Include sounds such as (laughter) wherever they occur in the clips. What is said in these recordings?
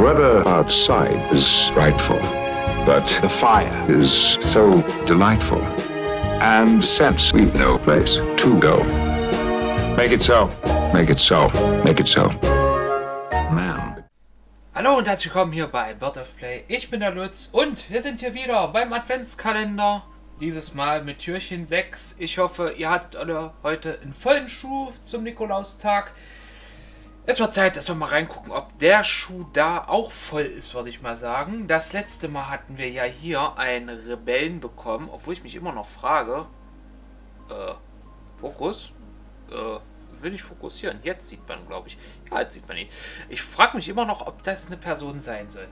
weather outside is frightful, but the fire is so delightful. And since we've no place to go, make it so, make it so, make it so. Man. Hallo und herzlich willkommen hier bei Bird of Play. Ich bin der Lutz und wir sind hier wieder beim Adventskalender. Dieses Mal mit Türchen 6. Ich hoffe, ihr hattet alle heute einen vollen Schuh zum Nikolaustag. Es wird Zeit, dass wir mal reingucken, ob der Schuh da auch voll ist, würde ich mal sagen. Das letzte Mal hatten wir ja hier einen Rebellen bekommen, obwohl ich mich immer noch frage. Äh, Fokus? Äh, will ich fokussieren? Jetzt sieht man, glaube ich. Ja, jetzt sieht man ihn. Ich frage mich immer noch, ob das eine Person sein soll.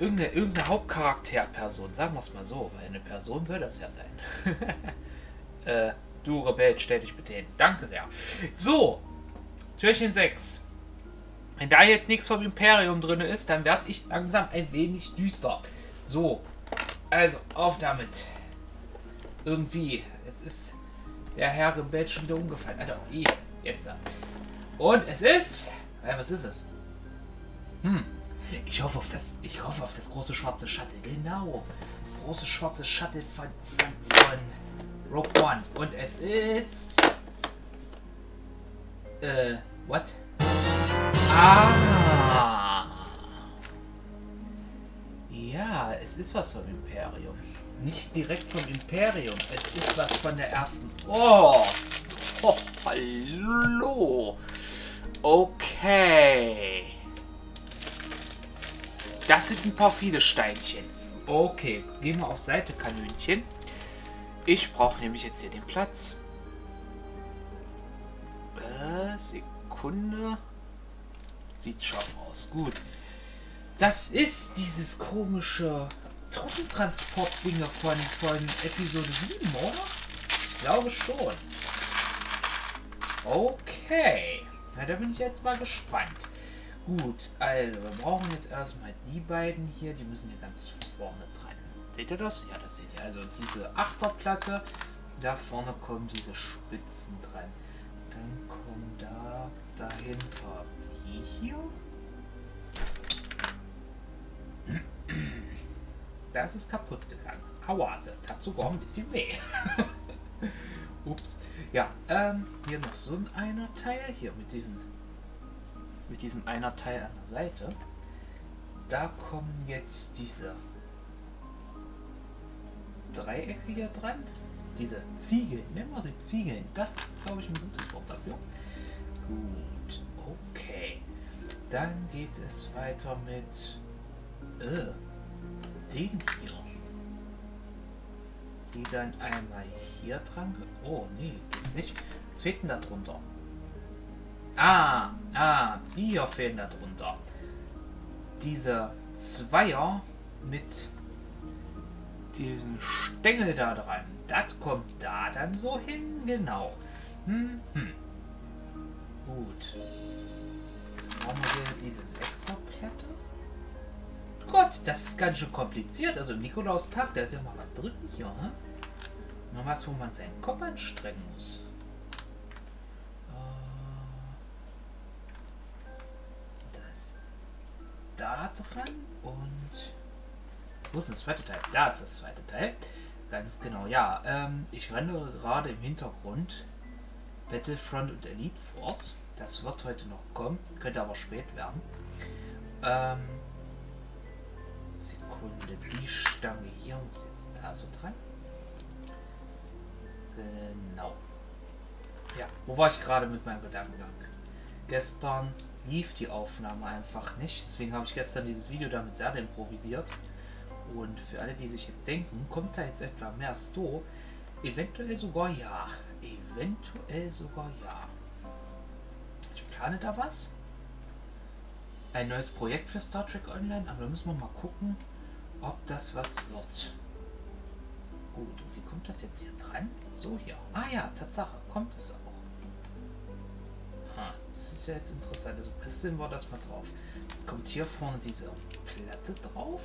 Irgendeine, irgendeine Hauptcharakterperson, sagen wir es mal so, weil eine Person soll das ja sein. (laughs) äh, du Rebell, stell dich bitte hin. Danke sehr. So, Türchen 6. Wenn da jetzt nichts vom Imperium drin ist, dann werde ich langsam ein wenig düster. So, also auf damit. Irgendwie, jetzt ist der Herr Rebell schon wieder umgefallen. Alter, i, jetzt. Und es ist, äh, was ist es? Hm, ich hoffe auf das, ich hoffe auf das große schwarze Shuttle. Genau. Das große schwarze Shuttle von, von, von Rogue One. Und es ist... Äh, what? Ah. Ja, es ist was vom Imperium. Nicht direkt vom Imperium. Es ist was von der ersten... Oh! Oh, hallo! Okay. Das sind ein paar viele Steinchen. Okay, gehen wir auf Seite, Kanönchen. Ich brauche nämlich jetzt hier den Platz. Sekunde. Sieht scharf aus. Gut. Das ist dieses komische Truppentransport-Ding von, von Episode 7, oder? Ich glaube schon. Okay. Na, da bin ich jetzt mal gespannt. Gut, also wir brauchen jetzt erstmal die beiden hier, die müssen hier ganz vorne dran. Seht ihr das? Ja, das seht ihr. Also diese Achterplatte, da vorne kommen diese Spitzen dran. Dann kommen da dahinter die hier. Das ist kaputt gegangen. Aua, das tat sogar ein bisschen weh. (laughs) Ups. Ja, ähm, hier noch so ein einer Teil, hier mit diesen mit diesem einer Teil an der Seite. Da kommen jetzt diese Dreiecke hier dran. Diese Ziegeln, nennen wir sie Ziegeln. Das ist, glaube ich, ein gutes Wort dafür. Gut, okay. Dann geht es weiter mit äh, den hier. Die dann einmal hier dran. Oh, nee, geht's nicht. Was fehlt denn da drunter? Ah, ah, die hier fehlen da drunter. Diese Zweier mit diesem Stängel da dran. Das kommt da dann so hin, genau. Hm, hm. Gut. Brauchen wir diese Sechserplatte. Gott, das ist ganz schön kompliziert. Also Nikolaustag, da ist ja mal was drin hier. Ne? Noch was, wo man seinen Kopf anstrengen muss. da dran und wo ist das zweite Teil? Da ist das zweite Teil. Ganz genau, ja. Ähm, ich rendere gerade im Hintergrund Battlefront und Elite Force. Das wird heute noch kommen, könnte aber spät werden. Ähm, Sekunde, die Stange hier muss jetzt da so dran. Genau. Ja, wo war ich gerade mit meinem Gedankengang? Gestern lief die Aufnahme einfach nicht. Deswegen habe ich gestern dieses Video damit sehr improvisiert. Und für alle, die sich jetzt denken, kommt da jetzt etwa mehr Sto? Eventuell sogar ja. Eventuell sogar ja. Ich plane da was. Ein neues Projekt für Star Trek Online, aber da müssen wir mal gucken, ob das was wird. Gut, und wie kommt das jetzt hier dran? So hier. Ah ja, Tatsache, kommt es auch. Das ist ja jetzt interessant. Also Pisteln war das mal drauf. Kommt hier vorne diese Platte drauf.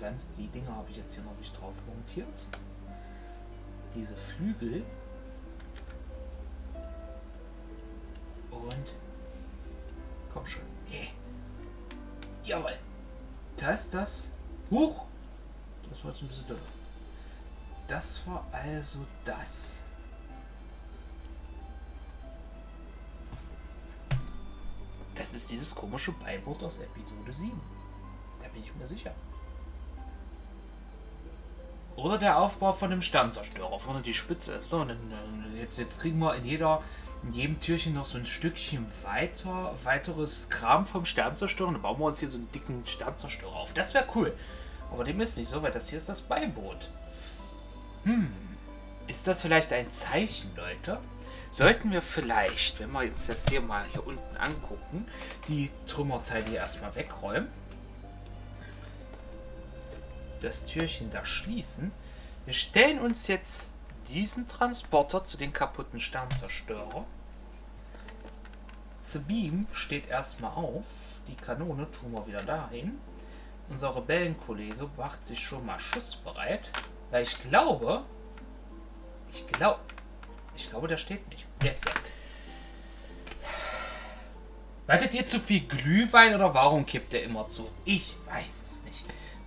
Ganz. Die Dinger habe ich jetzt hier noch nicht drauf montiert. Diese Flügel. Und... Komm schon. Yeah. Jawohl. Das, das. Huch! Das war jetzt ein bisschen dünn. Das war also das. Das ist dieses komische Beiboot aus Episode 7. Da bin ich mir sicher. Oder der Aufbau von einem Sternzerstörer, vorne die Spitze ist. So, und jetzt, jetzt kriegen wir in jeder in jedem Türchen noch so ein Stückchen weiter, weiteres Kram vom Sternzerstörer. Dann bauen wir uns hier so einen dicken Sternzerstörer auf. Das wäre cool. Aber dem ist nicht so, weil das hier ist das Beiboot. Hm, ist das vielleicht ein Zeichen, Leute? Sollten wir vielleicht, wenn wir uns jetzt hier mal hier unten angucken, die Trümmerteile hier erstmal wegräumen, das Türchen da schließen. Wir stellen uns jetzt diesen Transporter zu den kaputten Sternzerstörer. The Beam steht erstmal auf. Die Kanone tun wir wieder dahin. Unser Rebellenkollege macht sich schon mal schussbereit. Weil ich glaube, ich glaube, ich glaube, der steht nicht. Jetzt. Wartet ihr zu viel Glühwein oder warum kippt er immer zu? Ich weiß es nicht.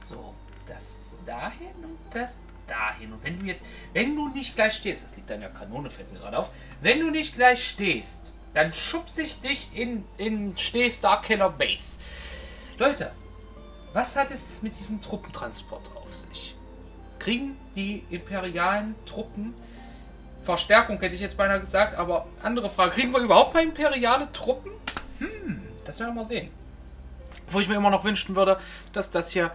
So, das dahin und das dahin. Und wenn du jetzt, wenn du nicht gleich stehst, das liegt an der Kanone, fällt mir gerade auf, wenn du nicht gleich stehst, dann schubse ich dich in, in Stehstar Killer Base. Leute, was hat es mit diesem Truppentransport auf sich? Kriegen die imperialen Truppen Verstärkung hätte ich jetzt beinahe gesagt, aber andere Frage. Kriegen wir überhaupt mal imperiale Truppen? Hm, das werden wir mal sehen. Wo ich mir immer noch wünschen würde, dass das hier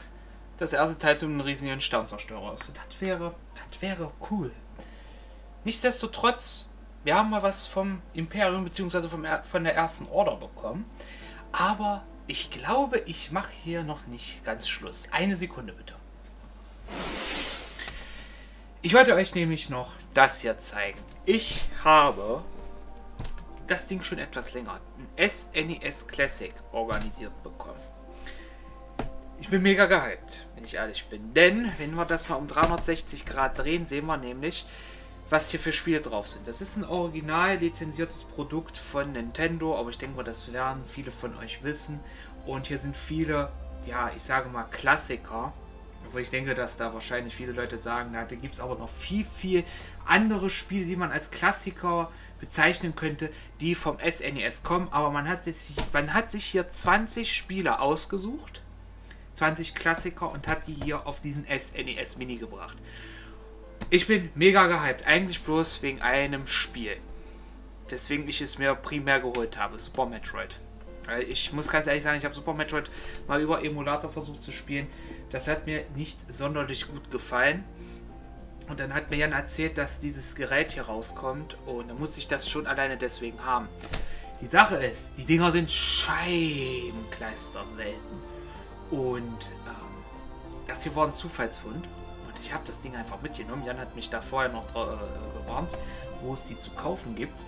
das erste Teil zum riesigen Sternzerstörer ist. Das wäre, das wäre cool. Nichtsdestotrotz, wir haben mal was vom Imperium bzw. von der ersten Order bekommen. Aber ich glaube, ich mache hier noch nicht ganz Schluss. Eine Sekunde bitte. Ich wollte euch nämlich noch das hier zeigen. Ich habe das Ding schon etwas länger, ein SNES e Classic organisiert bekommen. Ich bin mega gehypt, wenn ich ehrlich bin. Denn, wenn wir das mal um 360 Grad drehen, sehen wir nämlich, was hier für Spiele drauf sind. Das ist ein original lizenziertes Produkt von Nintendo, aber ich denke mal, das werden viele von euch wissen. Und hier sind viele, ja, ich sage mal Klassiker obwohl ich denke, dass da wahrscheinlich viele Leute sagen, na, da gibt es aber noch viel, viel andere Spiele, die man als Klassiker bezeichnen könnte, die vom SNES e kommen. Aber man hat sich, man hat sich hier 20 Spiele ausgesucht, 20 Klassiker und hat die hier auf diesen SNES e Mini gebracht. Ich bin mega gehypt, eigentlich bloß wegen einem Spiel. Deswegen ich es mir primär geholt habe, Super Metroid. Ich muss ganz ehrlich sagen, ich habe Super Metroid mal über Emulator versucht zu spielen. Das hat mir nicht sonderlich gut gefallen. Und dann hat mir Jan erzählt, dass dieses Gerät hier rauskommt. Und dann muss ich das schon alleine deswegen haben. Die Sache ist, die Dinger sind Scheibenkleister selten. Und ähm, das hier war ein Zufallsfund. Und ich habe das Ding einfach mitgenommen. Jan hat mich da vorher noch äh, gewarnt, wo es die zu kaufen gibt.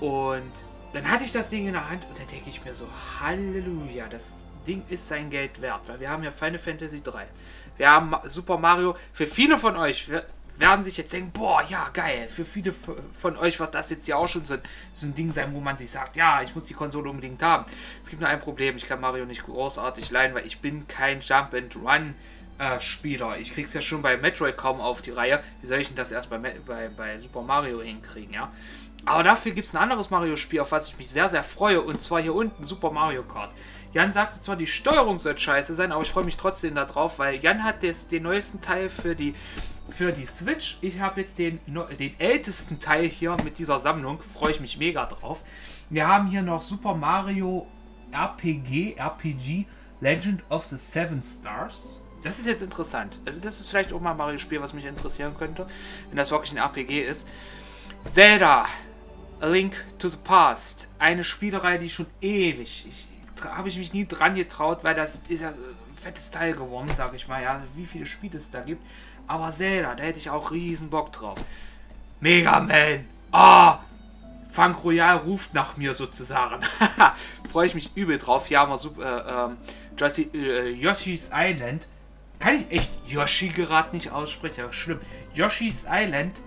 Und dann hatte ich das Ding in der Hand und da denke ich mir so, Halleluja, das Ding ist sein Geld wert. Weil wir haben ja Final Fantasy 3. Wir haben Super Mario. Für viele von euch werden sich jetzt denken, boah, ja, geil. Für viele von euch wird das jetzt ja auch schon so ein, so ein Ding sein, wo man sich sagt, ja, ich muss die Konsole unbedingt haben. Es gibt nur ein Problem, ich kann Mario nicht großartig leihen, weil ich bin kein Jump and Run äh, Spieler. Ich krieg's ja schon bei Metroid kaum auf die Reihe. Wie soll ich denn das erst bei, bei, bei Super Mario hinkriegen, ja? Aber dafür gibt es ein anderes Mario-Spiel, auf was ich mich sehr, sehr freue. Und zwar hier unten Super Mario Kart. Jan sagte zwar, die Steuerung soll scheiße sein, aber ich freue mich trotzdem darauf, weil Jan hat des, den neuesten Teil für die, für die Switch. Ich habe jetzt den, den ältesten Teil hier mit dieser Sammlung. Freue ich mich mega drauf. Wir haben hier noch Super Mario RPG, RPG Legend of the Seven Stars. Das ist jetzt interessant. Also das ist vielleicht auch mal ein Mario-Spiel, was mich interessieren könnte, wenn das wirklich ein RPG ist. Zelda, A Link to the Past. Eine Spielerei, die schon ewig, ich, habe ich mich nie dran getraut, weil das ist ja ein fettes Teil geworden, sag ich mal, ja, wie viele Spiele es da gibt. Aber Zelda, da hätte ich auch riesen Bock drauf. Mega Man! Ah! Oh, Funk Royal ruft nach mir sozusagen. (laughs) Freue ich mich übel drauf. Hier haben Super, äh, ähm, Joshi, äh, Yoshi's Island. Kann ich echt Yoshi gerade nicht aussprechen? Ja, schlimm. Yoshi's Island.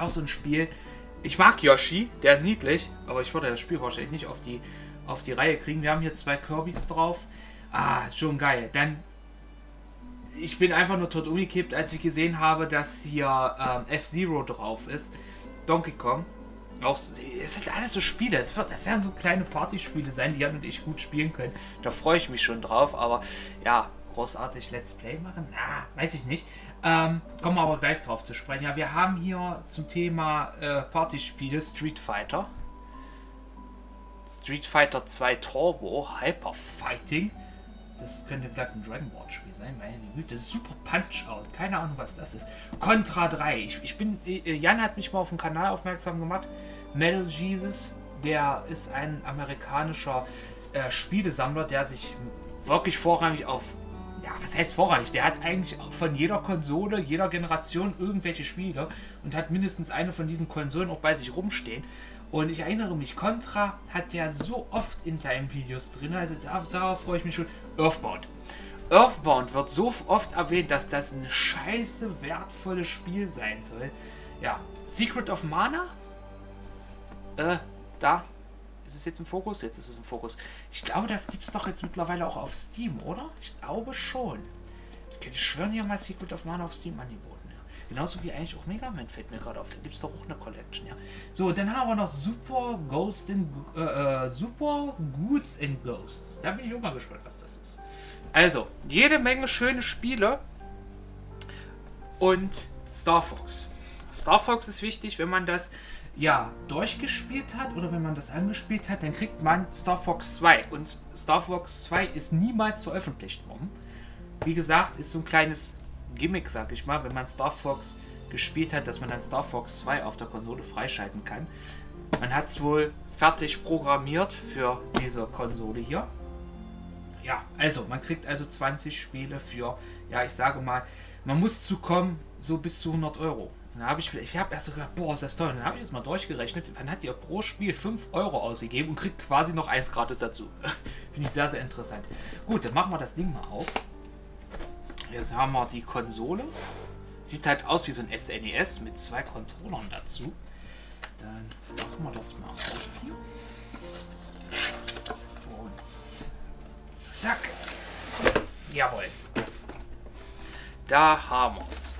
Auch so ein Spiel. Ich mag Yoshi, der ist niedlich, aber ich würde das Spiel wahrscheinlich nicht auf die, auf die Reihe kriegen. Wir haben hier zwei Kirbys drauf. Ah, schon geil. Dann ich bin einfach nur tot umgekippt, als ich gesehen habe, dass hier ähm, F-Zero drauf ist. Donkey Kong. Auch, es sind alles so Spiele. Es wird, das werden so kleine Partyspiele sein, die Jan und ich gut spielen können. Da freue ich mich schon drauf. Aber ja, großartig Let's Play machen? Na, weiß ich nicht. Ähm, kommen wir aber gleich drauf zu sprechen. Ja, wir haben hier zum Thema äh, Partyspiele Street Fighter. Street Fighter 2 Turbo Hyper Fighting. Das könnte ein Dragon Ball Spiel sein, meine Güte. Super Punch Out. Keine Ahnung, was das ist. Contra 3. Ich, ich bin. Äh, Jan hat mich mal auf dem Kanal aufmerksam gemacht. Metal Jesus. Der ist ein amerikanischer äh, Spielesammler, der sich wirklich vorrangig auf. Ja, was heißt vorrangig? Der hat eigentlich von jeder Konsole, jeder Generation irgendwelche Spiele und hat mindestens eine von diesen Konsolen auch bei sich rumstehen. Und ich erinnere mich, Contra hat der so oft in seinen Videos drin, also da, darauf freue ich mich schon. Earthbound. Earthbound wird so oft erwähnt, dass das ein scheiße wertvolles Spiel sein soll. Ja, Secret of Mana? Äh, da. Ist es jetzt im Fokus? Jetzt ist es im Fokus. Ich glaube, das gibt es doch jetzt mittlerweile auch auf Steam, oder? Ich glaube schon. Ich könnte schwören, ja mal Secret of Mana auf Steam angeboten. Genauso wie eigentlich auch Mega Man fällt mir gerade auf. Da gibt es doch auch eine Collection, ja. So, dann haben wir noch Super Ghost in äh, äh, Super Goods and Ghosts. Da bin ich auch mal gespannt, was das ist. Also, jede Menge schöne Spiele und Star Fox. Star Fox ist wichtig, wenn man das ja durchgespielt hat oder wenn man das angespielt hat, dann kriegt man Star Fox 2 und Star Fox 2 ist niemals veröffentlicht worden. Wie gesagt, ist so ein kleines Gimmick, sag ich mal, wenn man Star Fox gespielt hat, dass man dann Star Fox 2 auf der Konsole freischalten kann. Man hat es wohl fertig programmiert für diese Konsole hier. Ja, also, man kriegt also 20 Spiele für, ja, ich sage mal, man muss zukommen, so bis zu 100 Euro. Dann habe ich, ich habe erst so gedacht, boah, ist das. Und dann habe ich das mal durchgerechnet. Dann hat ihr pro Spiel 5 Euro ausgegeben und kriegt quasi noch eins gratis dazu. (laughs) Finde ich sehr, sehr interessant. Gut, dann machen wir das Ding mal auf. Jetzt haben wir die Konsole. Sieht halt aus wie so ein SNES mit zwei Controllern dazu. Dann machen wir das mal auf hier. Und zack. Jawohl. Da haben wir es.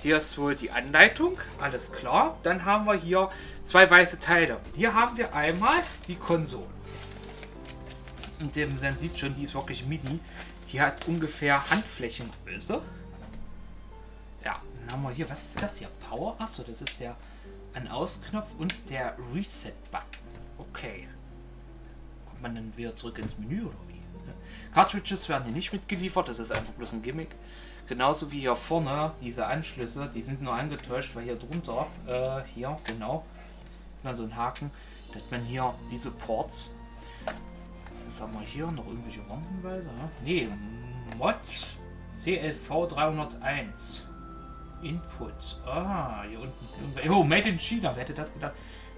Hier ist wohl die Anleitung, alles klar. Dann haben wir hier zwei weiße Teile. Hier haben wir einmal die Konsole. Und man sieht schon, die ist wirklich mini. Die hat ungefähr Handflächengröße. Ja, dann haben wir hier, was ist das hier? Power? Achso, das ist der An-Aus-Knopf und der Reset-Button. Okay. Kommt man dann wieder zurück ins Menü oder wie? Cartridges werden hier nicht mitgeliefert, das ist einfach bloß ein Gimmick. Genauso wie hier vorne diese Anschlüsse, die sind nur angetäuscht, weil hier drunter, äh, hier, genau, dann so ein Haken, da hat man hier diese Ports was haben wir hier? Noch irgendwelche Warnhinweise? Ne, Mod CLV 301. Input. Ah, hier unten sind irgendwelche. Oh, Made in China. Wer hätte das gedacht?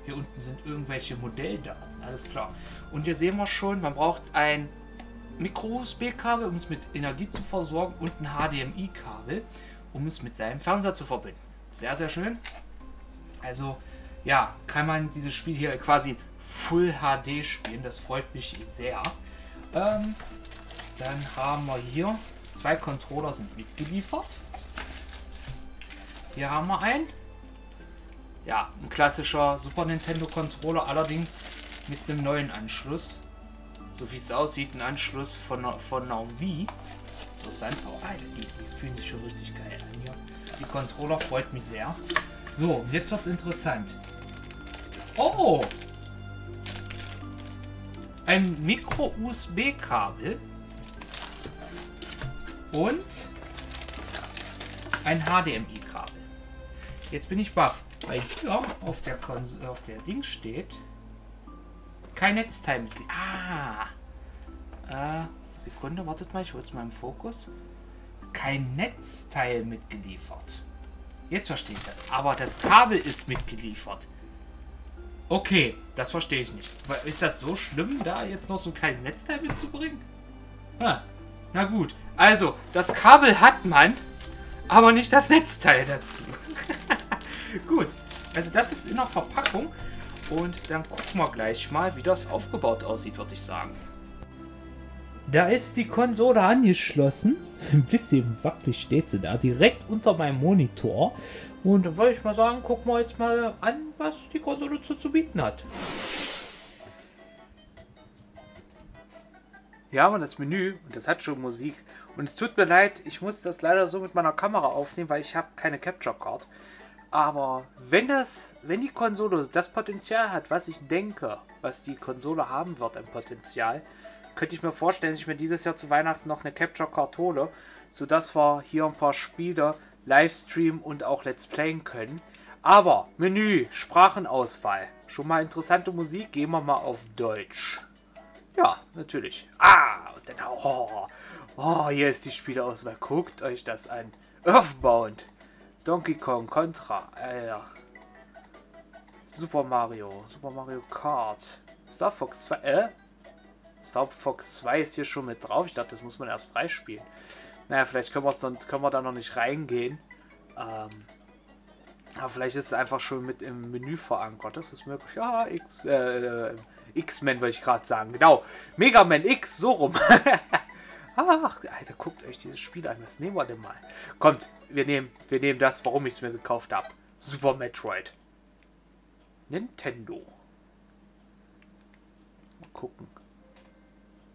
Hier unten sind irgendwelche Modelldaten. Alles klar. Und hier sehen wir schon, man braucht ein Micro-USB-Kabel, um es mit Energie zu versorgen, und ein HDMI-Kabel, um es mit seinem Fernseher zu verbinden. Sehr, sehr schön. Also, ja, kann man dieses Spiel hier quasi Full HD spielen. Das freut mich sehr. Ähm, dann haben wir hier zwei Controller sind mitgeliefert. Hier haben wir einen. Ja, ein klassischer Super Nintendo Controller, allerdings mit einem neuen Anschluss. So wie es aussieht, ein Anschluss von, von einer Wii. Interessant. Oh, Alter, die, die fühlen sich schon richtig geil an hier. Die Controller freut mich sehr. So, jetzt wird es interessant. Oh, ein Micro-USB-Kabel und ein HDMI-Kabel. Jetzt bin ich baff, weil hier auf der, auf der Ding steht kein Netzteil mit. Ah! Äh, Sekunde, wartet mal, ich hol's mal im Fokus. Kein Netzteil mitgeliefert. Jetzt verstehe ich das. Aber das Kabel ist mitgeliefert. Okay, das verstehe ich nicht. Ist das so schlimm, da jetzt noch so ein kleines Netzteil mitzubringen? Ah, na gut. Also, das Kabel hat man, aber nicht das Netzteil dazu. (laughs) gut. Also das ist in der Verpackung. Und dann gucken wir gleich mal, wie das aufgebaut aussieht, würde ich sagen. Da ist die Konsole angeschlossen. (laughs) Ein bisschen wackelig steht sie da, direkt unter meinem Monitor. Und dann würde ich mal sagen, gucken wir jetzt mal an, was die Konsole zu, zu bieten hat. Haben wir das Menü und das hat schon Musik. Und es tut mir leid, ich muss das leider so mit meiner Kamera aufnehmen, weil ich habe keine Capture Card. Aber wenn das, wenn die Konsole das Potenzial hat, was ich denke, was die Konsole haben wird im Potenzial, könnte ich mir vorstellen, dass ich mir dieses Jahr zu Weihnachten noch eine Capture Card hole, sodass wir hier ein paar Spiele Livestreamen und auch Let's Playen können. Aber Menü, Sprachenauswahl, schon mal interessante Musik, gehen wir mal auf Deutsch. Ja, natürlich. Ah, und dann, oh, oh, hier ist die Spieleauswahl. Guckt euch das an. Earthbound. Donkey Kong, Contra, Alter. Super Mario, Super Mario Kart. Star Fox 2, äh? Star Fox 2 ist hier schon mit drauf. Ich dachte, das muss man erst freispielen. Naja, vielleicht können, dann, können wir da noch nicht reingehen. Ähm, aber vielleicht ist es einfach schon mit im Menü verankert. Das ist möglich. Ja, X, äh, X-Men wollte ich gerade sagen. Genau. Mega Man X, so rum. (laughs) Ach, Alter, guckt euch dieses Spiel an. Was nehmen wir denn mal? Kommt, wir nehmen, wir nehmen das, warum ich es mir gekauft habe. Super Metroid. Nintendo. Mal gucken.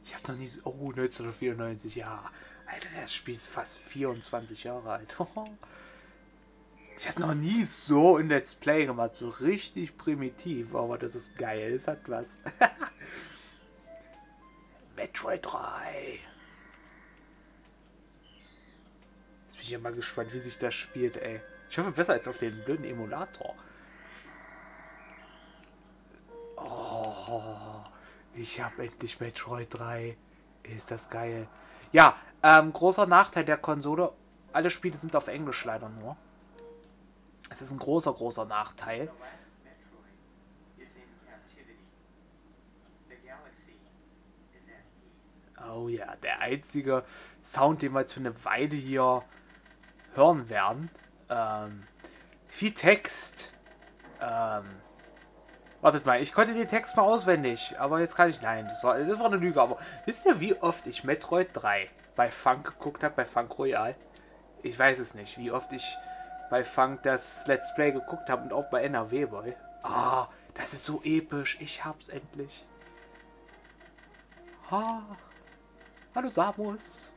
Ich habe noch nie... Oh, 1994, ja. Alter, das Spiel ist fast 24 Jahre alt. (laughs) Ich habe noch nie so ein Let's Play gemacht. So richtig primitiv. Aber das ist geil. Es hat was. (laughs) Metroid 3. ich ja mal gespannt, wie sich das spielt, ey. Ich hoffe, besser als auf den blöden Emulator. Oh, ich habe endlich Metroid 3. Ist das geil. Ja, ähm, großer Nachteil der Konsole. Alle Spiele sind auf Englisch leider nur. Es ist ein großer, großer Nachteil. Oh ja, der einzige Sound, den wir jetzt für eine Weile hier hören werden. Ähm, viel Text. Ähm, wartet mal, ich konnte den Text mal auswendig, aber jetzt kann ich. Nein, das war, das war eine Lüge. Aber wisst ihr, wie oft ich Metroid 3 bei Funk geguckt habe, bei Funk Royal? Ich weiß es nicht, wie oft ich bei Funk das Let's Play geguckt habe und auch bei NRW Boy. Ah, das ist so episch. Ich hab's endlich. Ah. Hallo Samus.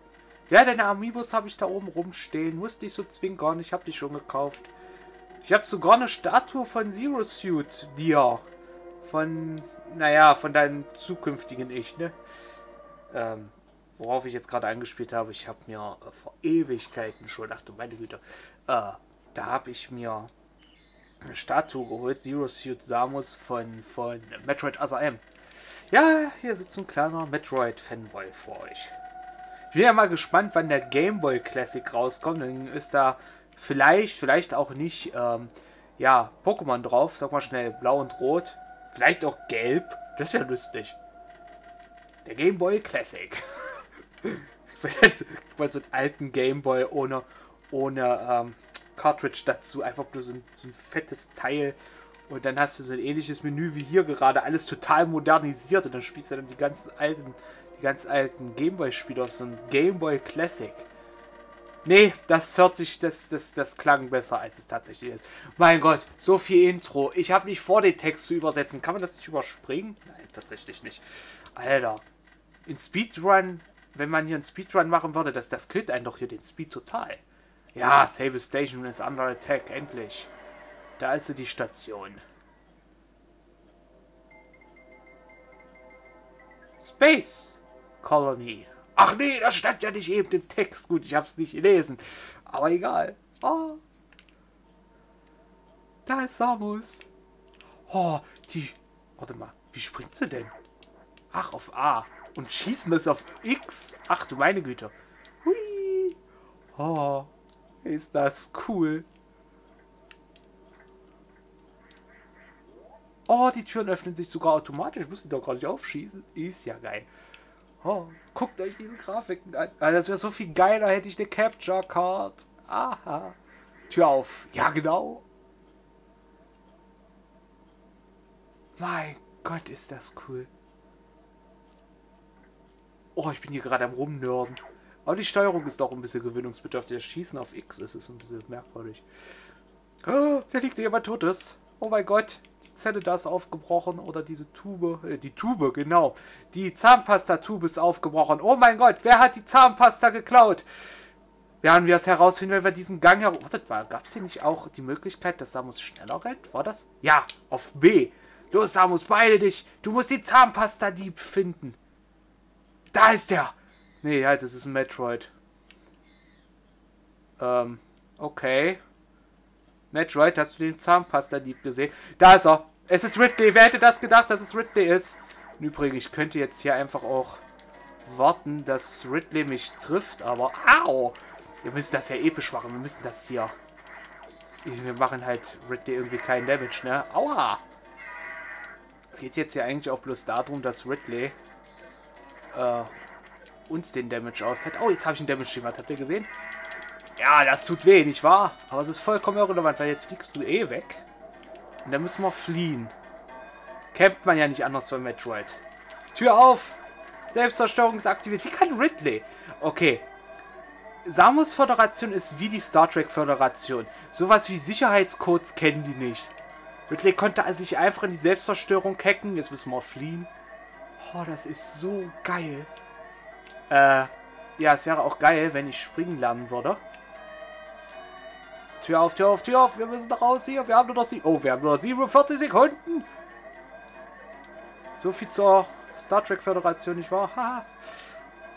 Ja, deine Amiibos habe ich da oben rumstehen. Musste ich so zwinkern. Ich habe die schon gekauft. Ich habe sogar eine Statue von Zero Suit dir. Von, naja, von deinem zukünftigen Ich, ne? Ähm, worauf ich jetzt gerade angespielt habe, ich habe mir äh, vor Ewigkeiten schon, ach du meine Güte, äh, da habe ich mir eine Statue geholt, Zero Suit Samus von, von Metroid Other M. Ja, hier sitzt ein kleiner Metroid-Fanboy vor euch. Ich bin ja mal gespannt, wann der Game Boy Classic rauskommt. Dann ist da vielleicht, vielleicht auch nicht, ähm, ja, Pokémon drauf. Sag mal schnell, blau und rot. Vielleicht auch gelb. Das wäre lustig. Der Game Boy Classic. (laughs) (laughs) Mal so einen alten Game Boy ohne, ohne ähm, Cartridge dazu. Einfach nur so ein, so ein fettes Teil. Und dann hast du so ein ähnliches Menü wie hier gerade. Alles total modernisiert. Und dann spielst du dann die ganzen alten die ganz alten Gameboy-Spiele auf so ein Gameboy Classic. Nee, das hört sich, das, das, das klang besser, als es tatsächlich ist. Mein Gott, so viel Intro. Ich habe nicht vor, den Text zu übersetzen. Kann man das nicht überspringen? Nein, tatsächlich nicht. Alter, in Speedrun, wenn man hier einen Speedrun machen würde, das, das killt einen doch hier den Speed total. Ja, Save Station ist under attack, endlich. Da ist sie die Station. Space. Colony. Ach nee, das stand ja nicht eben im Text. Gut, ich hab's nicht gelesen. Aber egal. Oh. Da ist Samus. Oh, die... Warte mal, wie springt sie denn? Ach, auf A. Und schießen das auf X? Ach du meine Güte. Hui. Oh, ist das cool. Oh, die Türen öffnen sich sogar automatisch. Muss die doch gar nicht aufschießen. Ist ja geil. Oh, guckt euch diese Grafiken an. Also das wäre so viel geiler, hätte ich eine Capture Card. Aha. Tür auf. Ja, genau. Mein Gott, ist das cool. Oh, ich bin hier gerade am Rumnörden. Aber die Steuerung ist doch ein bisschen gewöhnungsbedürftig. Das Schießen auf X ist ein bisschen merkwürdig. Oh, da liegt jemand Totes. Oh mein Gott. Die Zelle da ist aufgebrochen. Oder diese Tube. Äh, die Tube, genau. Die Zahnpasta-Tube ist aufgebrochen. Oh mein Gott. Wer hat die Zahnpasta geklaut? Werden wir es herausfinden, wenn wir diesen Gang herum... Wartet mal. Gab es hier nicht auch die Möglichkeit, dass Samus schneller rennt? War das? Ja. Auf B. Los, Samus. Beeile dich. Du musst die Zahnpasta-Dieb finden. Da ist er. Nee, halt, das ist ein Metroid. Ähm, okay. Metroid, hast du den Zahnpasta-Dieb gesehen? Da ist er. Es ist Ridley. Wer hätte das gedacht, dass es Ridley ist? Im Übrigen, ich könnte jetzt hier einfach auch warten, dass Ridley mich trifft, aber... Au! Wir müssen das ja episch machen. Wir müssen das hier... Wir machen halt Ridley irgendwie keinen Damage, ne? Aua! Es geht jetzt hier eigentlich auch bloß darum, dass Ridley äh, uns den Damage austeilt. Oh, jetzt habe ich einen Damage gemacht. Habt ihr gesehen? Ja, das tut weh, nicht wahr? Aber es ist vollkommen irrelevant, weil jetzt fliegst du eh weg. Und dann müssen wir fliehen. Campt man ja nicht anders bei Metroid. Tür auf! Selbstzerstörung ist aktiviert. Wie kann Ridley? Okay. Samus Föderation ist wie die Star Trek Föderation. Sowas wie Sicherheitscodes kennen die nicht. Ridley konnte sich einfach in die Selbstzerstörung hacken. Jetzt müssen wir fliehen. Oh, das ist so geil. Äh, ja, es wäre auch geil, wenn ich springen lernen würde. Tür auf, Tür auf, Tür auf. Wir müssen raus hier. Wir haben nur noch sie. Oh, wir haben nur noch 47 Sekunden. So viel zur Star Trek Föderation, nicht wahr? Haha.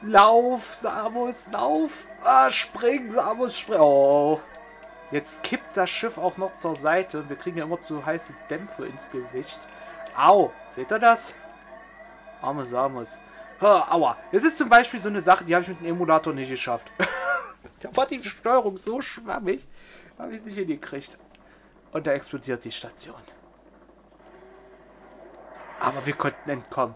Lauf, Samus, lauf. Ah, spring, Samus, spring. Oh. Jetzt kippt das Schiff auch noch zur Seite und wir kriegen ja immer zu heiße Dämpfe ins Gesicht. Au, seht ihr das? Arme Samus. Ha, aua. Das ist zum Beispiel so eine Sache, die habe ich mit dem Emulator nicht geschafft. (laughs) da war die Steuerung so schwammig, habe ich es nicht hingekriegt. Und da explodiert die Station. Aber wir konnten entkommen.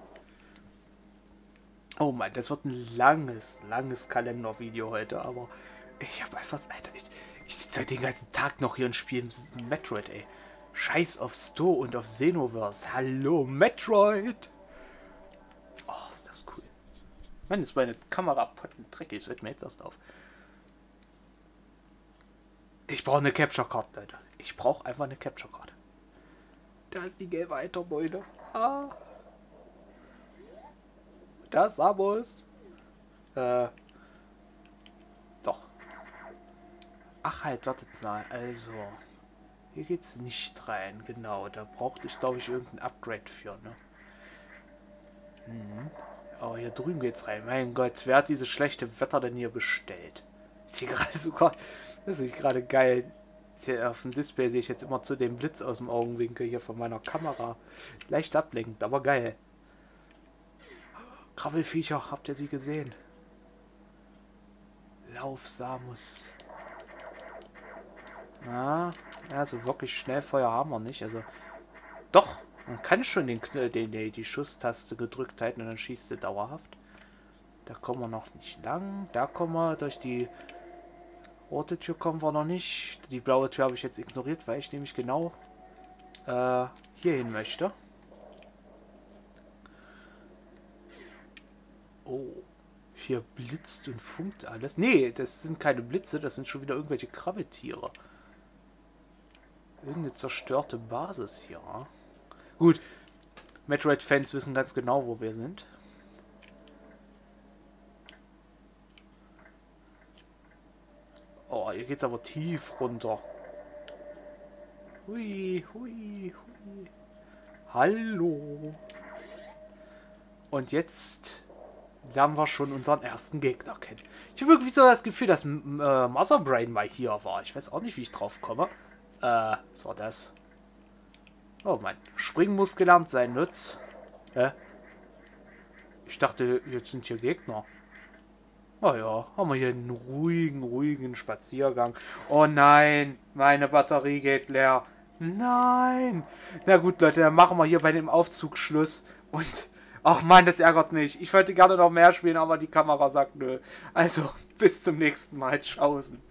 Oh Mann, das wird ein langes, langes Kalendervideo heute, aber ich habe einfach, Alter, ich, ich sitze den ganzen Tag noch hier und spiele Metroid, ey. Scheiß auf Sto und auf Xenoverse. Hallo, Metroid! Das cool. Mann, ist meine Kamera potten dreckig. Das wird mir jetzt erst auf. Ich brauche eine Capture Card, Leute. Ich brauche einfach eine Capture Card. Da ist die gelbe Eiterbeute. Ah. Da ist Samus. Äh. Doch. Ach halt, wartet mal. Also. Hier geht's nicht rein. Genau. Da brauchte ich, glaube ich, irgendein Upgrade für, ne? Mhm. Oh, hier drüben geht's rein. Mein Gott, wer hat dieses schlechte Wetter denn hier bestellt? Ist hier (laughs) gerade sogar... Das ist gerade geil. Hier auf dem Display sehe ich jetzt immer zu dem Blitz aus dem Augenwinkel hier von meiner Kamera. Leicht ablenkend, aber geil. Krabbelfiecher, habt ihr sie gesehen? Lauf, Samus. Na, ja, so wirklich Schnellfeuer haben wir nicht. Also, doch, man kann schon den, den, den, die Schusstaste gedrückt halten und dann schießt sie dauerhaft. Da kommen wir noch nicht lang. Da kommen wir durch die rote Tür kommen wir noch nicht. Die blaue Tür habe ich jetzt ignoriert, weil ich nämlich genau äh, hier hin möchte. Oh, hier blitzt und funkt alles. Nee, das sind keine Blitze, das sind schon wieder irgendwelche Krabbeltiere. Irgendeine zerstörte Basis hier. Gut, Metroid-Fans wissen ganz genau, wo wir sind. Oh, hier geht's aber tief runter. Hui, hui, hui. Hallo. Und jetzt lernen wir schon unseren ersten Gegner kennen. Ich habe irgendwie so das Gefühl, dass äh, Mother mal hier war. Ich weiß auch nicht, wie ich drauf komme. Äh, was war das? Oh mein, Springen muss gelernt sein, Nutz. Hä? Ich dachte, jetzt sind hier Gegner. Oh ja, haben wir hier einen ruhigen, ruhigen Spaziergang. Oh nein, meine Batterie geht leer. Nein. Na gut, Leute, dann machen wir hier bei dem Aufzug Schluss. Und Ach man, das ärgert mich. Ich wollte gerne noch mehr spielen, aber die Kamera sagt nö. Also, bis zum nächsten Mal. Tschaußen.